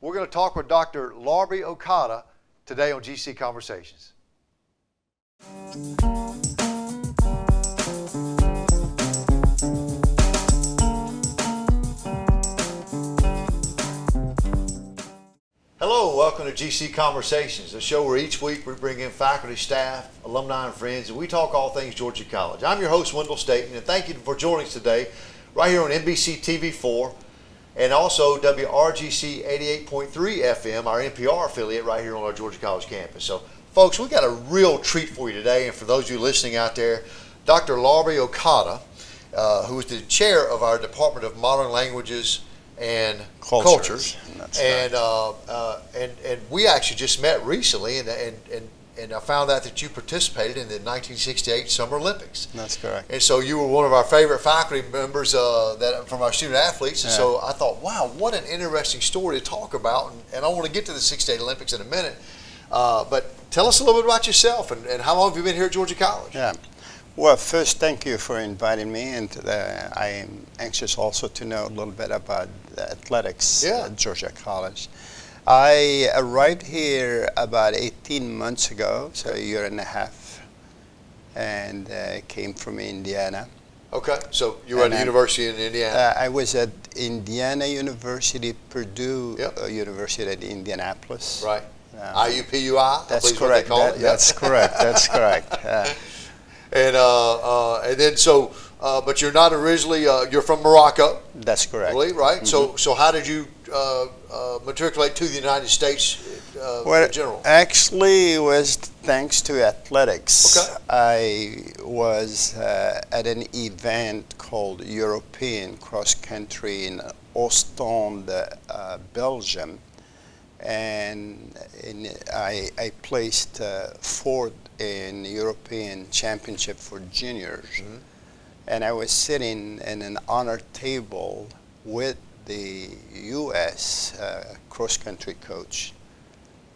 We're going to talk with Dr. Larbi Oukada today on GC Conversations. Hello, welcome to GC Conversations, a show where each week we bring in faculty, staff, alumni, and friends, and we talk all things Georgia College. I'm your host, Wendell Staten, and thank you for joining us today right here on MBC TV4 and also WRGC 88.3 FM, our NPR affiliate right here on our Georgia College campus. So, folks, we got a real treat for you today, and for those of you listening out there, Dr. Larbi Oukada, uh, who is the chair of our Department of Modern Languages and Cultures. Cultures. And, uh, uh, and and we actually just met recently, and, and, and, and I found out that you participated in the 1968 Summer Olympics. That's correct. And so you were one of our favorite faculty members uh, that from our student athletes. And so I thought, wow, what an interesting story to talk about. And, and I want to get to the 68 Olympics in a minute. Uh, but tell us a little bit about yourself and, and how long have you been here at Georgia College? Yeah. Well, first, thank you for inviting me, and uh, I am anxious also to know a little bit about athletics Yeah. at Georgia College. I arrived here about 18 months ago, so a year and a half, and uh, came from Indiana. Okay, so you were at And the I- University in Indiana. Uh, I was at Indiana University, Purdue Yep. uh, University at Indianapolis. right. Uh, IUPUI, That's believe what they correct. That-. Yeah. That's correct. That's correct. Uh, And, uh, uh, and then so, uh, but you're not originally, uh, you're from Morocco, that's correct. Believe, right? So, Mm-hmm. so how did you uh, uh, matriculate to the United States uh, Well, in general? actually, it was thanks to athletics. Okay. I was uh, at an event called European Cross Country in Ostend, uh, Belgium, and in, I, I placed uh, fourth in European Championship for juniors. And I was sitting in an honor table with the U.S. Uh, cross country coach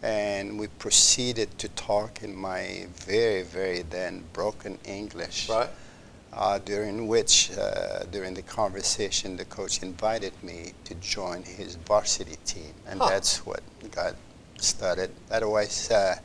and we proceeded to talk in my very, very then broken English. Right. Uh, during which, uh, during the conversation, the coach invited me to join his varsity team, and Huh. that's what got started. Otherwise, uh,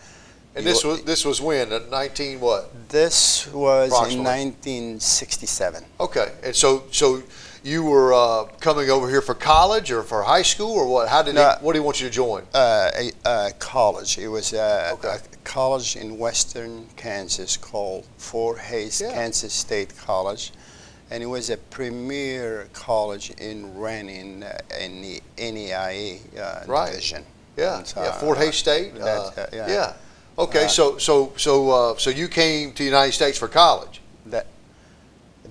And this was this was when at 19 what? this was in 1967. Okay, and so so you were uh, coming over here for college or for high school or what? How did No. he, what do you want you to join? Uh, a, a college. It was a, Okay. a college in western Kansas called Fort Hays Yeah. Kansas State College, and it was a premier college in running uh, in the NAIA uh, Right. division. Yeah, yeah, uh, Fort Hays State. that, uh, uh, yeah. yeah. Okay, Uh, so so so uh, so you came to the United States for college. That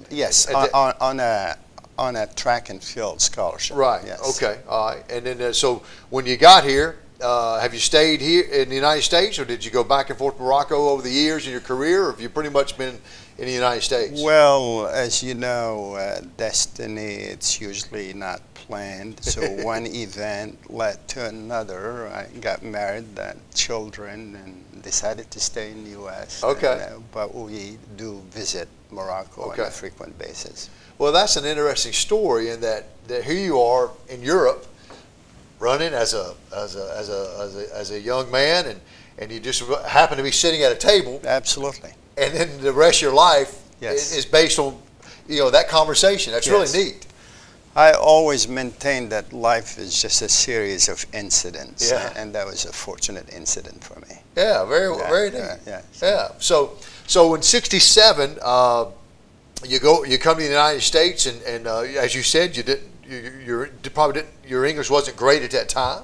yes, Uh, on, on, on a on a track and field scholarship. Right. Yes. Okay. All right. And then uh, so when you got here, uh, have you stayed here in the United States, or did you go back and forth to Morocco over the years in your career, or have you pretty much been in the United States? Well, as you know, uh, destiny, it's usually not planned. So one event led to another. I got married, had children, and decided to stay in the U.S. Okay. And, uh, but we do visit Morocco on a frequent basis. Well, that's an interesting story in that, that here you are in Europe, running as a as a as a as a, as a young man, and and you just happen to be sitting at a table, Absolutely. and then the rest of your life Yes. is, is based on you know that conversation. That's Yes. really neat. I always maintain that life is just a series of incidents, Yeah. and that was a fortunate incident for me. Yeah, very Yeah, very neat. yeah, yeah. Yeah. So so in '67, uh, you go you come to the United States, and and uh, as you said, you didn't you you're, probably didn't your English wasn't great at that time.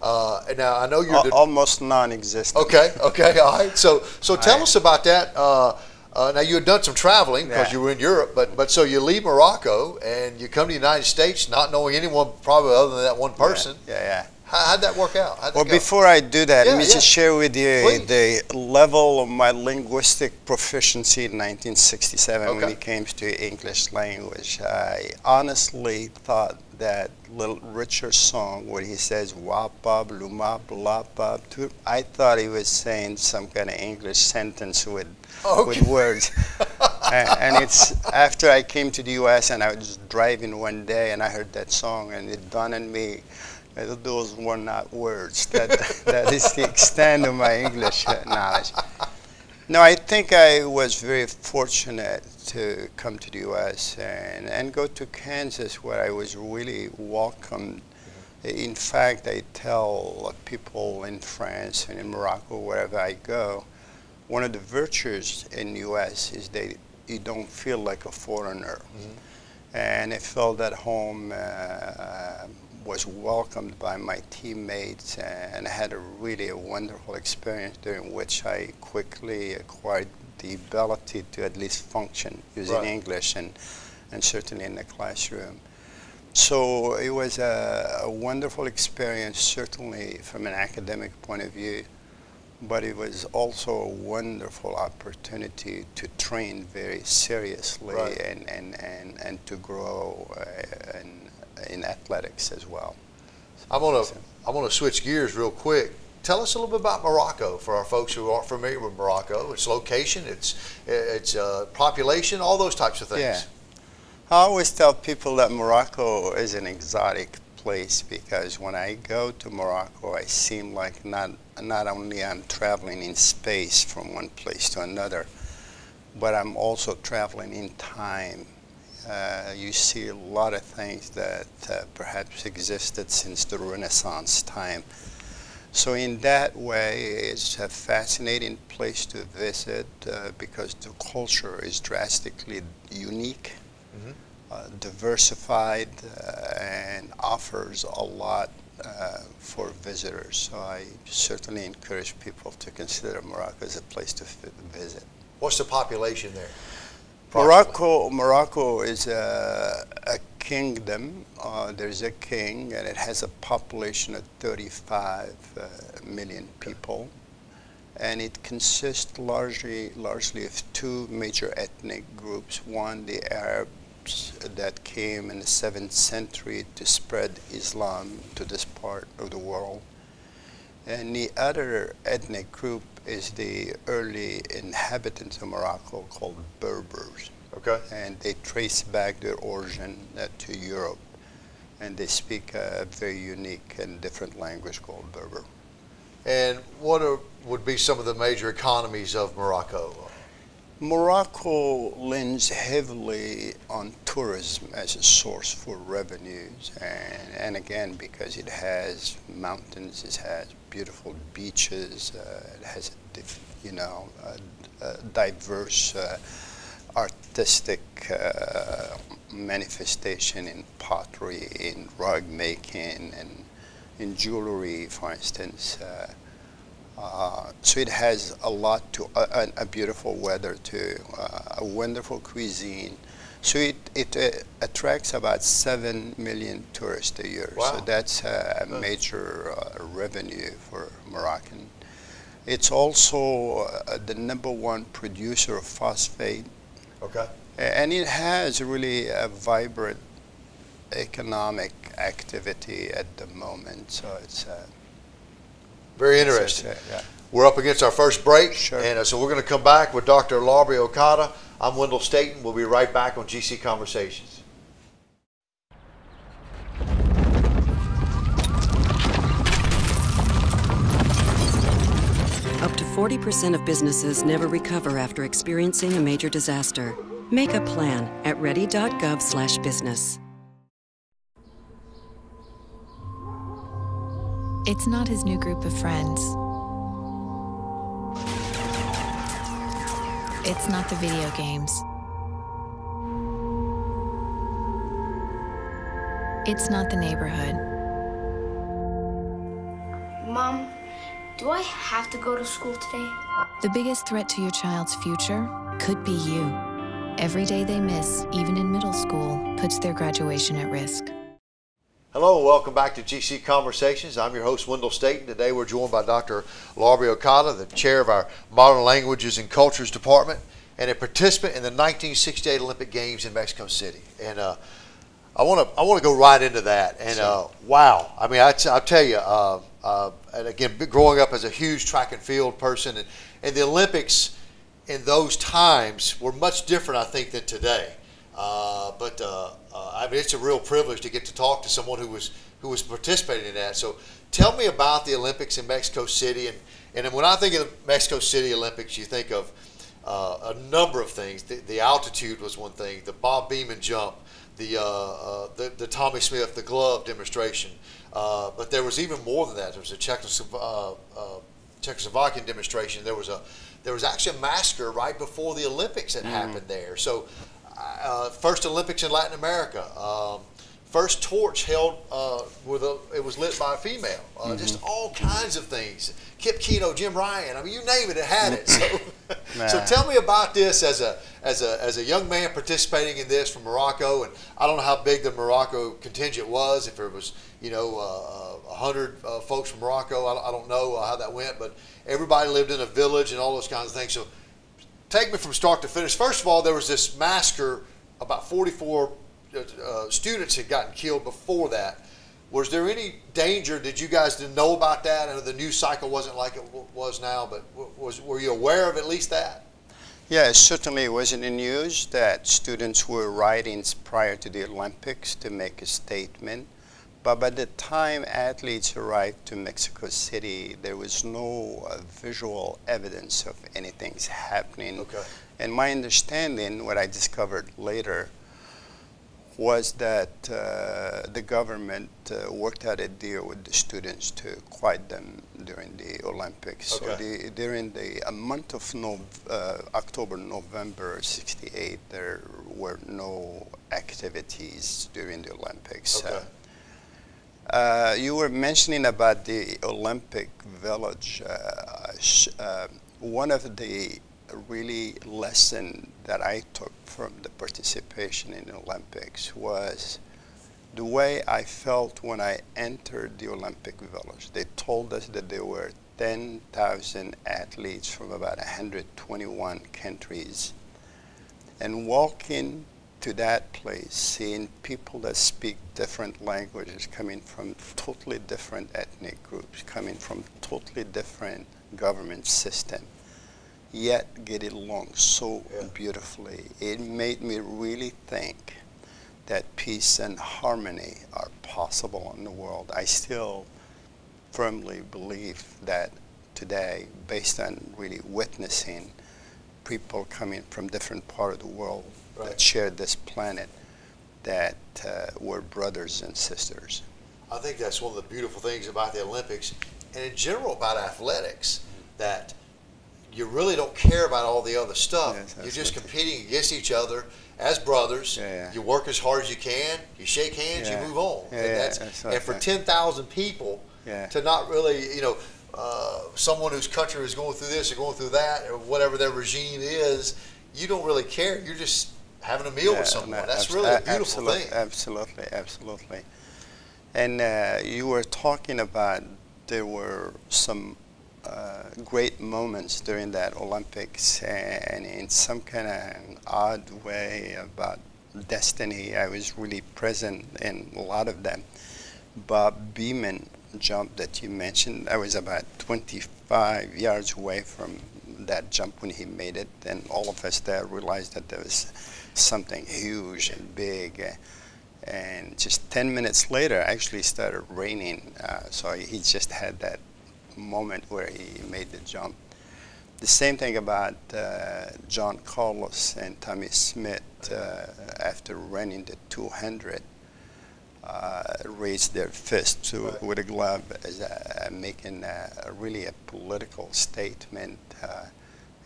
Uh, and now I know you're. Al- almost non-existent. Okay, okay, all right. So, so tell I- us about that. Uh, uh, now you had done some traveling because Yeah. you were in Europe, but but so you leave Morocco and you come to the United States, not knowing anyone probably other than that one person. Yeah, yeah. How, how'd that work out? That Well, go? before I do that, Yeah, let me yeah. just share with you Please. the level of my linguistic proficiency in 1967 when it came to English language. I honestly thought that Little Richard's song, where he says wapab, lumab, lapab, I thought he was saying some kind of English sentence with, oh, Okay. with words. and, and it's after I came to the U.S. and I was driving one day and I heard that song and it dawned on me Those were not words. That, that is the extent of my English knowledge. No, I think I was very fortunate to come to the U.S. and, and go to Kansas where I was really welcomed. In fact, I tell people in France and in Morocco, wherever I go, one of the virtues in the U.S. is that you don't feel like a foreigner. Mm -hmm. And I felt at home, uh, was welcomed by my teammates, and I had a really a wonderful experience during which I quickly acquired the ability to at least function using right. English and, and certainly in the classroom. So it was a, a, wonderful experience, certainly from an academic point of view, but it was also a wonderful opportunity to train very seriously right. and, and, and, and to grow uh, in, in athletics as well. I want to I want to switch gears real quick tell us a little bit about Morocco for our folks who aren't familiar with Morocco. Its location, its its uh, population, all those types of things. Yeah. I always tell people that Morocco is an exotic place because when I go to Morocco, I seem like not not only I'm traveling in space from one place to another, but I'm also traveling in time. Uh, you see a lot of things that uh, perhaps existed since the Renaissance time. So in that way, it's a fascinating place to visit uh, because the culture is drastically unique, mm -hmm. uh, diversified, uh, and offers a lot uh, for visitors. So I certainly encourage people to consider Morocco as a place to visit. What's the population there? Morocco, Morocco is a, a kingdom. Uh, there's a king, and it has a population of 35 uh, million people, and it consists largely, largely of two major ethnic groups. One, the Arabs that came in the seventh century to spread Islam to this part of the world, and the other ethnic group is the early inhabitants of Morocco called Berbers. Okay. And they trace back their origin uh, to Europe. And they speak a very unique and different language called Berber. And what are, would be some of the major economies of Morocco? Morocco leans heavily on tourism as a source for revenues, and, and again, because it has mountains, it has beautiful beaches, uh, it has, a, you know, a, a diverse uh, artistic uh, manifestation in pottery, in rug making, and in jewelry, for instance. Uh, uh, so it has a lot to, uh, a, beautiful weather too, uh, a wonderful cuisine. So it, it uh, attracts about 7 million tourists a year. Wow. So that's a major uh, revenue for Moroccan. It's also uh, the number one producer of phosphate. Okay. And it has really a vibrant economic activity at the moment. So it's very interesting. Yeah. We're up against our first break, sure. and uh, so we're going to come back with Dr. Larbi Oukada. I'm Wendell Staten. We'll be right back on GC Conversations. Up to 40% of businesses never recover after experiencing a major disaster. Make a plan at ready.gov/business. It's not his new group of friends. It's not the video games. It's not the neighborhood. Mom, do I have to go to school today? The biggest threat to your child's future could be you. Every day they miss, even in middle school, puts their graduation at risk. Hello, and welcome back to GC Conversations. I'm your host, Wendell Staten. Today we're joined by Dr. Larbi Oukada, the chair of our Modern Languages and Cultures Department, and a participant in the 1968 Olympic Games in Mexico City. And uh, I want to I want to go right into that. And uh, wow, I mean, I t- I'll tell you, uh, uh, and again, growing up as a huge track and field person, and, and the Olympics in those times were much different, I think, than today. Uh, but uh, uh, I mean, it's a real privilege to get to talk to someone who was who was participating in that. So, tell me about the Olympics in Mexico City, and and when I think of the Mexico City Olympics, you think of uh, a number of things. The, the, altitude was one thing. The Bob Beamon jump, the uh, uh, the, the, Tommie Smith, the glove demonstration. but there was even more than that. There was a Czechoslovakian Czechoslovakian demonstration. There was a there was actually a massacre right before the Olympics had mm. happened there. So, uh, first Olympics in Latin America. Um, first torch held uh, with a it was lit by a female. Uh, mm-hmm. Just all kinds of things. Kip Keino, Jim Ryun. I mean, you name it, it had it. So, so tell me about this as a as a as a young man participating in this from Morocco. And I don't know how big the Morocco contingent was. If it was you know uh, a hundred uh, folks from Morocco, I, I don't know uh, how that went, but everybody lived in a village and all those kinds of things. So take me from start to finish. First of all, there was this massacre. About 44 uh, students had gotten killed before that. Was there any danger? Did you guys know about that? And the news cycle wasn't like it was now, but was were you aware of at least that? Yeah, certainly it was in the news that students were writing prior to the Olympics to make a statement. But by the time athletes arrived to Mexico City, there was no uh, visual evidence of anything's happening. Okay. And my understanding, what I discovered later, was that uh, the government uh, worked out a deal with the students to quiet them during the Olympics. Okay. So the, during the month of no, uh, October, November 68, there were no activities during the Olympics. Okay. Uh, you were mentioning about the Olympic Village. Uh, uh, one of the really lesson that I took from the participation in the Olympics was the way I felt when I entered the Olympic Village. They told us that there were 10,000 athletes from about 121 countries. And walking to that place, seeing people that speak different languages coming from totally different ethnic groups, coming from totally different government system, yet get along so yeah. beautifully. It made me really think that peace and harmony are possible in the world. I still firmly believe that today, based on really witnessing people coming from different part of the world right. that shared this planet, that uh, we're brothers and sisters. I think that's one of the beautiful things about the Olympics, and in general about athletics, that you really don't care about all the other stuff. Yes, You're just competing against each other as brothers. Yeah, yeah. You work as hard as you can. You shake hands. Yeah. You move on. and, that's, that's and for ten thousand people to not really, you know, uh, someone whose country is going through this or going through that or whatever their regime is, you don't really care. You're just having a meal with someone. That's really a beautiful absolutely, thing. Absolutely, absolutely. And uh, you were talking about there were some uh, great moments during that Olympics, and in some kind of odd way about destiny, I was really present in a lot of them. Bob Beamon jump that you mentioned, I was about 25 yards away from that jump when he made it, and all of us there realized that there was something huge and big. And just 10 minutes later, actually started raining. Uh, so he just had that moment where he made the jump. The same thing about uh, John Carlos and Tommie Smith uh, after running the 200. Uh, raised their fist to, right. with a glove as a, making a, a really a political statement. Uh,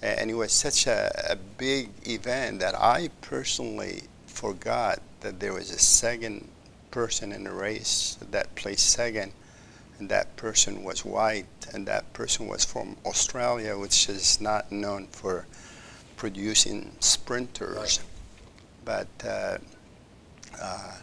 and it was such a, a, big event that I personally forgot that there was a second person in the race that placed second and that person was white, and that person was from Australia, which is not known for producing sprinters. Right. But uh, uh,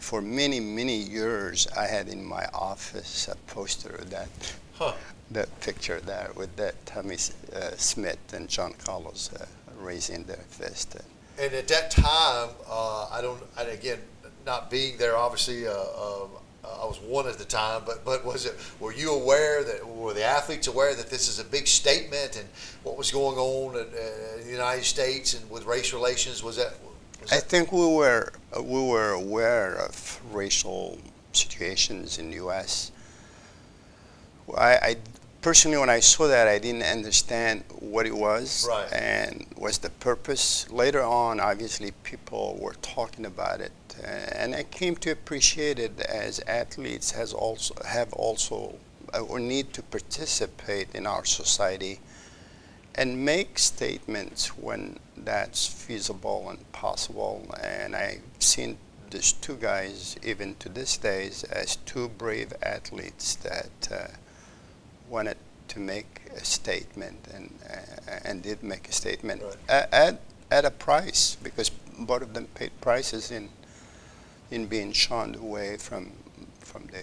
for many, many years, I had in my office a poster of that, huh. that picture there with that Tommie uh, Smith and John Carlos uh, raising their fist. And at that time, uh, I don't, and again, not being there, obviously, uh, um, I was one at the time, but but was it? Were you aware that were the athletes aware that this is a big statement and what was going on in, uh, in the United States and with race relations? Was that I think we were we were aware of racial situations in the U.S. I, I personally, when I saw that, I didn't understand what it was Right. and was the purpose. Later on, obviously, people were talking about it, uh, and I came to appreciate it as athletes has also have also uh, or need to participate in our society and make statements when that's feasible and possible. And I've seen these two guys, even to this day, as two brave athletes that uh, wanted to make a statement and uh, and did make a statement Right. a- at at a price because both of them paid prices in in being shunned away from from the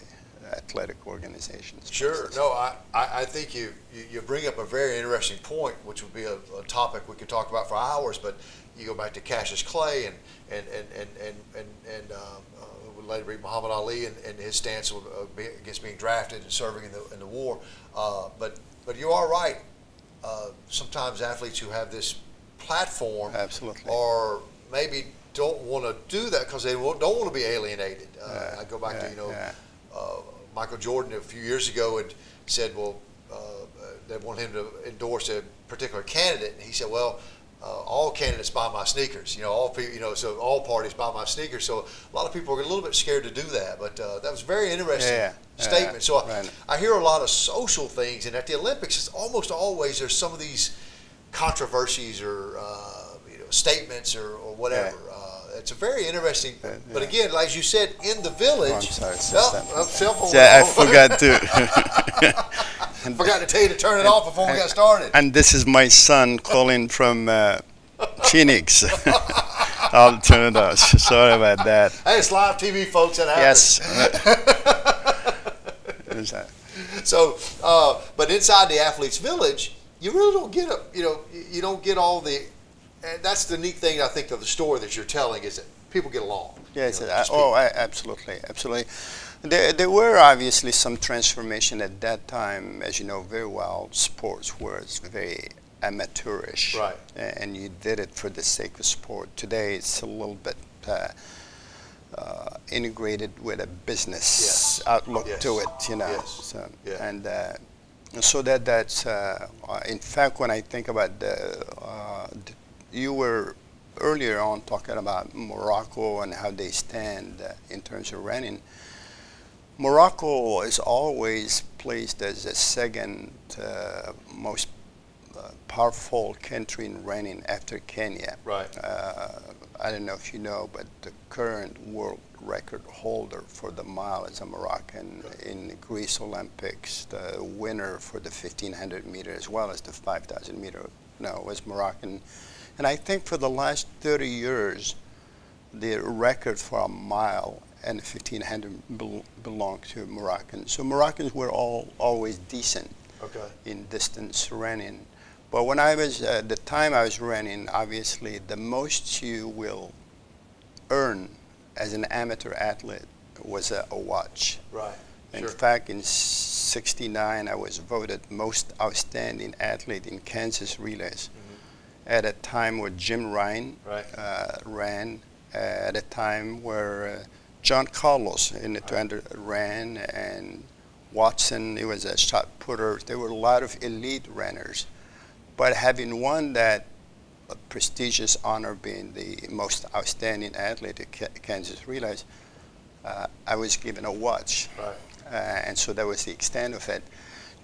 athletic organizations. Sure. No, I, I, think you, you, bring up a very interesting point, which would be a, a topic we could talk about for hours, but you go back to Cassius Clay and, and, and, and, and, and, and um, uh, later be Muhammad Ali and, and his stance against being drafted and serving in the, in the war. Uh, but, but you are right. Uh, sometimes athletes who have this platform Absolutely. or maybe don't want to do that because they don't want to be alienated. Uh, Yeah, I go back to, you know, yeah. uh, Michael Jordan a few years ago had said, well, uh, they want him to endorse a particular candidate, and he said, well, uh, all candidates buy my sneakers. You know, all people, you know, so all parties buy my sneakers. So a lot of people are a little bit scared to do that, but uh, that was a very interesting Yeah, yeah, statement. so I, right. I hear a lot of social things, and at the Olympics, it's almost always there's some of these controversies or uh, you know statements or, or whatever. Uh, it's a very interesting, Yeah, but again, like you said, in the village. Oh, I'm sorry, it's Well, just that- uh, cell phone Yeah, I forgot to. Forgot to tell you to turn it off before we got started. And this is my son calling from uh, Phoenix. I'll turn it off. Sorry about that. Hey, it's live TV, folks. That happens. Yes. So, uh, but inside the athletes' village, you really don't get a, you know, you don't get all the, and that's the neat thing I think of the story that you're telling is that people get along. Yes, You know, oh, I, absolutely, absolutely. There, there were obviously some transformation at that time, as you know very well. Sports was very amateurish, Right. And you did it for the sake of sport. Today, it's a little bit uh, uh, integrated with a business Yes. outlook Yes. to it, you know. Yes. So, Yeah. And uh, so that that's. Uh, in fact, when I think about the, uh, th- you were earlier on talking about Morocco and how they stand uh, in terms of running. Morocco is always placed as the second uh, most uh, powerful country in running after Kenya. Right. Uh, I don't know if you know, but the current world record holder for the mile is a Moroccan in the Greece Olympics. The winner for the 1500 meter as well as the 5000 meter no, was Moroccan. And I think for the last 30 years, the record for a mile and 1500 bel- belonged to Moroccans. So Moroccans were all always decent Okay. in distance running. But when I was, uh, the time I was running, obviously the most you will earn as an amateur athlete was a, a watch. Right. In Sure. fact, in 69, I was voted most outstanding athlete in Kansas relays at a time where Jim Ryun. Right. uh, ran, uh, at a time where uh, John Carlos in the 200 ran, and Matson, he was a shot putter. There were a lot of elite runners. But having won that uh, prestigious honor being the most outstanding athlete at Ka- Kansas Relays, uh, I was given a watch. Right. And so that was the extent of it.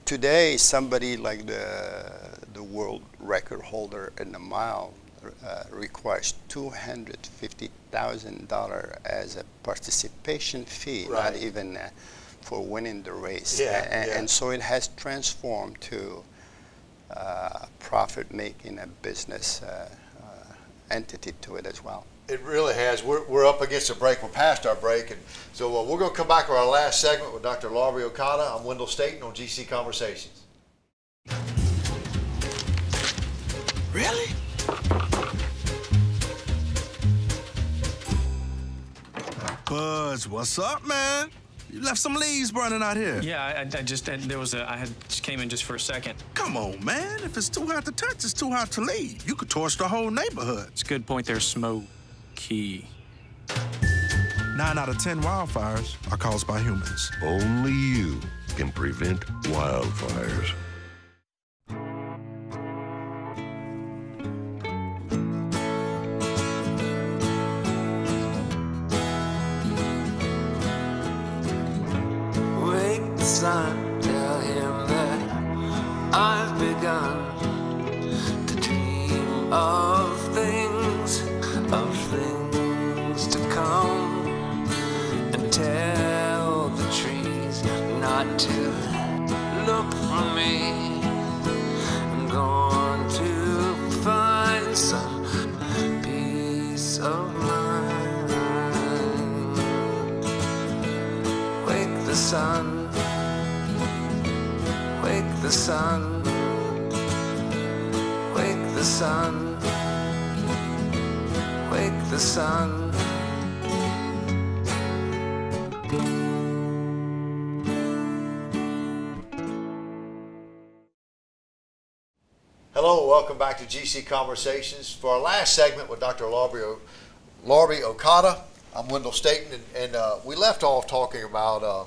Today, somebody like the, the world record holder in the mile uh, requires $250,000 as a participation fee, Right. not even uh, for winning the race. Yeah, and, yeah. and so it has transformed to uh, profit making a business uh, uh, entity to it as well. It really has. We're, we're up against a break. We're past our break. And so uh, we're going to come back to our last segment with Dr. Larbi Oukada. I'm Wendell Staten on GC Conversations. Really? Buzz, what's up, man? You left some leaves burning out here. Yeah, I, I just I, there was a I had just came in just for a second. Come on, man. If it's too hot to touch, it's too hot to leave. You could torch the whole neighborhood. It's a good point there, Smo. Key. Nine out of 10 wildfires are caused by humans. Only you can prevent wildfires. To look for me. I'm going to find some peace of mind. Wake the sun, wake the sun, wake the sun, wake the sun. To GC Conversations. For our last segment with Dr. Larbi, o- Larbi Oukada, I'm Wendell Staten, and, and uh, we left off talking about, uh,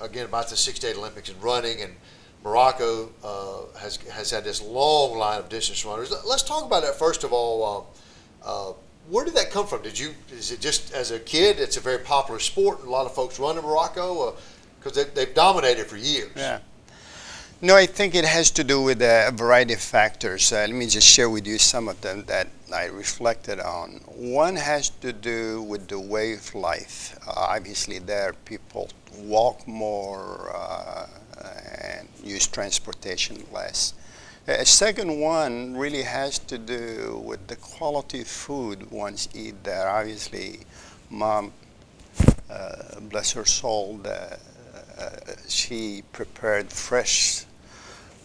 again, about the six day Olympics and running, and Morocco uh, has, has had this long line of distance runners. Let's talk about that first of all. Uh, uh, where did that come from? Did you, is it just as a kid, it's a very popular sport, and a lot of folks run in Morocco? Because they, they've dominated for years. Yeah. No, I think it has to do with a variety of factors. Uh, let me just share with you some of them that I reflected on. One has to do with the way of life. Uh, obviously, there people walk more uh, and use transportation less. A second one really has to do with the quality of food one's eat there. Obviously, mom, uh, bless her soul, uh, she prepared fresh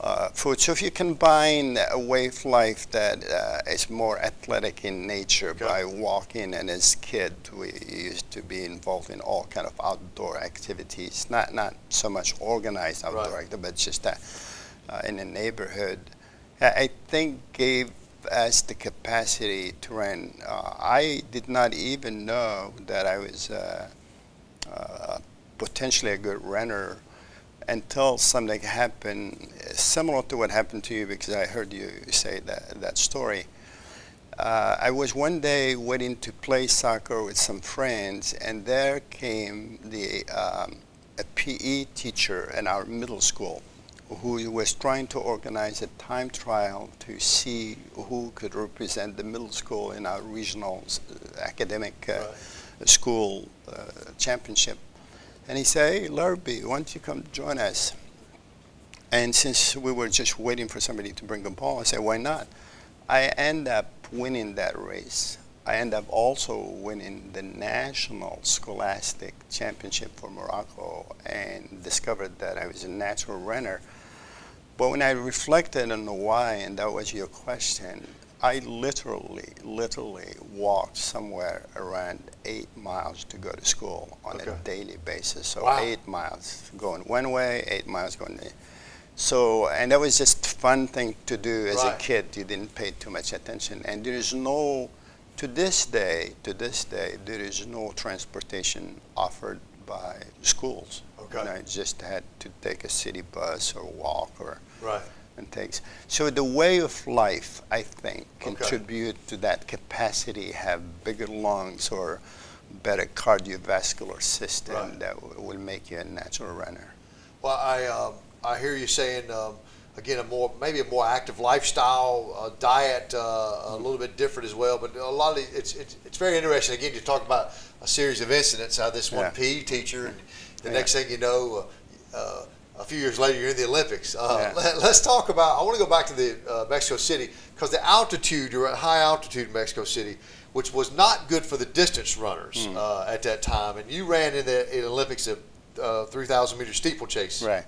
uh, food. So if you combine a way of life that uh, is more athletic in nature Okay. by walking, and as kid we used to be involved in all kind of outdoor activities, not not so much organized outdoor Right. activity, but just that uh, in the neighborhood. I think gave us the capacity to run. Uh, I did not even know that I was uh, uh, potentially a good runner until something happened similar to what happened to you because I heard you say that, that story. Uh, I was one day waiting to play soccer with some friends, and there came the um, a PE teacher in our middle school who was trying to organize a time trial to see who could represent the middle school in our regional academic uh, school uh, championship. And he said, hey, Larbi, why don't you come join us? And since we were just waiting for somebody to bring the ball, I said, why not? I end up winning that race. I end up also winning the national scholastic championship for Morocco and discovered that I was a natural runner. But when I reflected on the why, and that was your question, I literally, literally walked somewhere around eight miles to go to school on Okay. a daily basis. So Wow. eight miles going one way, eight miles going the other. so, and that was just fun thing to do as Right. a kid. You didn't pay too much attention. And there is no, to this day, to this day, there is no transportation offered by schools. Okay. You know, just had to take a city bus or walk or Right. And things. So the way of life, I think, Okay. contribute to that capacity, have bigger lungs or better cardiovascular system Right. that w- will make you a natural runner. Well, I um, I hear you saying um, again a more maybe a more active lifestyle, uh, diet, uh, a little bit different as well. But a lot of the, it's, it's it's very interesting. Again, you talk about a series of incidents. How this one Yeah. PE teacher, and the Yeah. next thing you know. Uh, uh, a few years later, you're in the Olympics. Uh, Yeah. let, us talk about. I want to go back to the uh, Mexico City because the altitude. You're at high altitude in Mexico City, which was not good for the distance runners Hmm. uh, at that time. And you ran in the in Olympics a uh, 3,000 meter steeplechase. Right.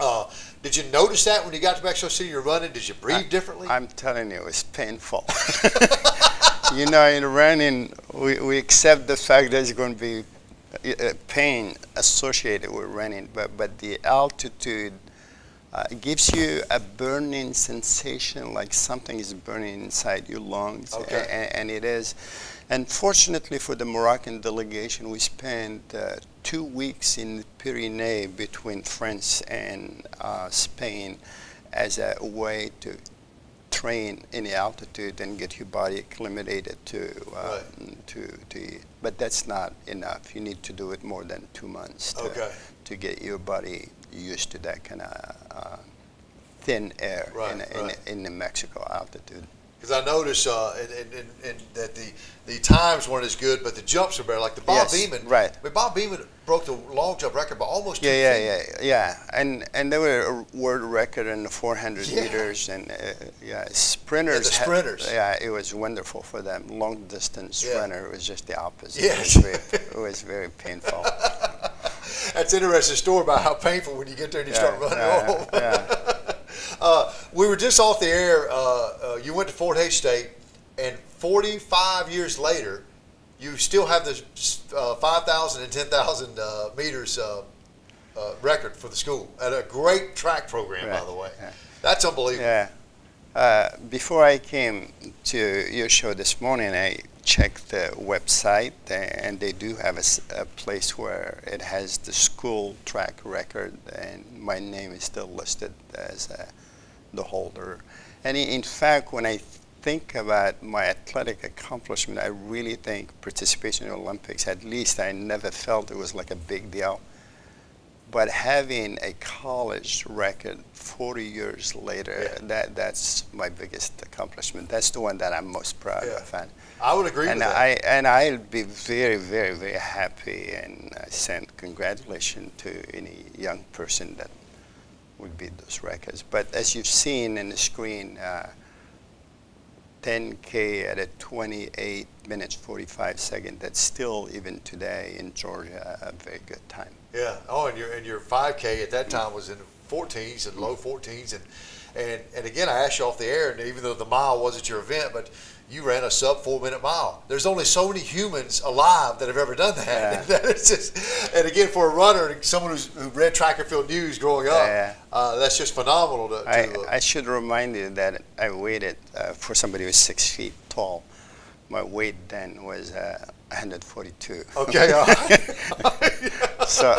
Uh, did you notice that when you got to Mexico City? You're running. Did you breathe differently? I'm telling you, it's painful. you know, in running, we, we accept the fact that it's going to be pain associated with running, but, but the altitude Uh, gives you a burning sensation, like something is burning inside your lungs, Okay. a- a- and it is. And fortunately for the Moroccan delegation, we spent uh, two weeks in the Pyrenees between France and uh, Spain as a way to train in the altitude and get your body acclimated to uh, to to. But that's not enough. You need to do it more than two months to, Okay. to get your body used to that kind of uh, thin air Right, in, in, right. in the Mexico altitude. Because I noticed uh, and, and, and, that the, the times weren't as good, but the jumps are better. Like the Bob Yes, Beamon. right. I mean, Bob Beamon broke the long jump record by almost two Yeah, feet. yeah, yeah, yeah. And and there were a world record in the 400 Yeah. meters, and uh, yeah, sprinters. the had- sprinters. yeah, it was wonderful for them. Long distance Yeah. runner was just the opposite. Yes. It was very, it was very painful. That's an interesting story about how painful when you get there and you Yeah, start running. yeah, yeah. uh, we were just off the air. Uh, you went to Fort Hays State, and 45 years later, you still have the uh, 5,000 and 10,000 uh, meters uh, uh, record for the school at a great track program, by the way. yeah. That's unbelievable. Yeah. Uh, before I came to your show this morning, I checked the website, and they do have a place where it has the school track record, and my name is still listed as uh, the holder. And in- fact, when I think about my athletic accomplishment, I really think participation in the Olympics, at least I never felt it was like a big deal. But having a college record 40 years later, Yeah. that that's my biggest accomplishment. That's the one that I'm most proud Yeah. of. And, I would agree and with that. I and I'll be very, very, very happy and I send congratulations to any young person that would beat those records. But as you've seen in the screen, uh, 10K at a 28 minutes 45 second. That's still even today in Georgia a very good time. Yeah. Oh, and your and your 5K at that time was in 14s and low 14s, and and and again, I asked you off the air, and even though the mile wasn't your event, but you ran a sub four minute mile. There's only so many humans alive that have ever done that. Yeah. just, and again, for a runner, someone who's, who read track and field news growing up, Yeah. uh, that's just phenomenal. To, to I, uh, I should remind you that I waited uh, for somebody who's six feet tall. My weight then was uh, 142. okay, all right. so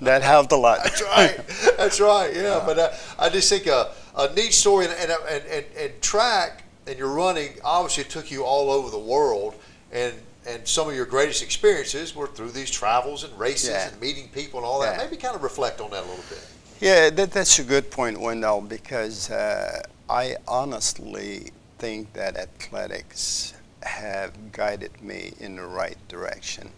that helped a lot. That's right. That's right. Yeah, but uh, I just think a, a neat story, and, and, and, and, and track and your running obviously took you all over the world, and and some of your greatest experiences were through these travels and races Yeah. and meeting people and all that. Yeah. Maybe kind of reflect on that a little bit. Yeah, that, that's a good point, Wendell, because uh, I honestly think that athletics have guided me in the right direction.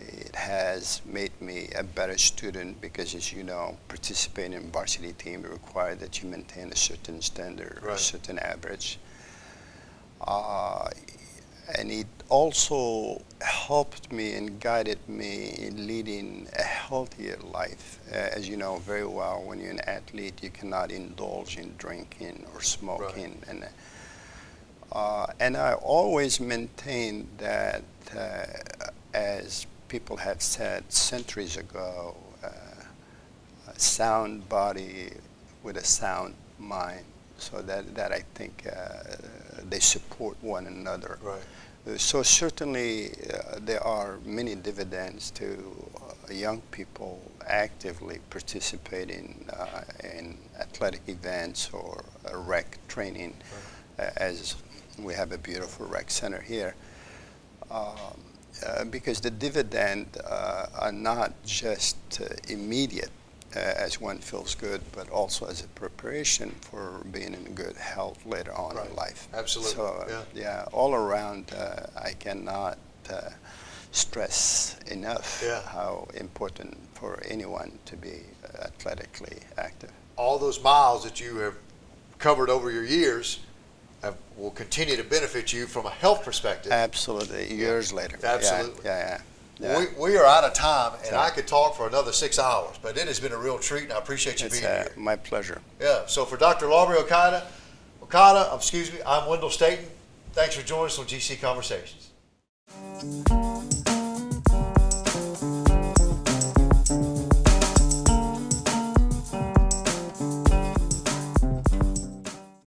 It has made me a better student because, as you know, participating in varsity team requires that you maintain a certain standard, Right. a certain average. Uh, and it also helped me and guided me in leading a healthier life. Uh, as you know very well, when you're an athlete, you cannot indulge in drinking or smoking. And, uh, and I always maintained that, uh, as people have said centuries ago, uh, a sound body with a sound mind. So that, that I think uh, they support one another. Right. Uh, So certainly uh, there are many dividends to uh, young people actively participating uh, in athletic events or uh, rec training, uh, as we have a beautiful rec center here. Um, uh, because the dividend uh, are not just uh, immediate uh, as one feels good, but also as a preparation for being in good health later on Right. in life. Absolutely, So, uh, yeah. yeah, all around, uh, I cannot uh, stress enough Yeah. how important for anyone to be athletically active. All those miles that you have covered over your years will continue to benefit you from a health perspective. Absolutely, years later. Yeah, Absolutely. Yeah, yeah. yeah. We, we are out of time, and So- I could talk for another six hours, but it has been a real treat, and I appreciate you it's being uh, here. my pleasure. Yeah, so for Dr. Larbi Oukada, Oukada, excuse me, I'm Wendell Staten. Thanks for joining us on GC Conversations.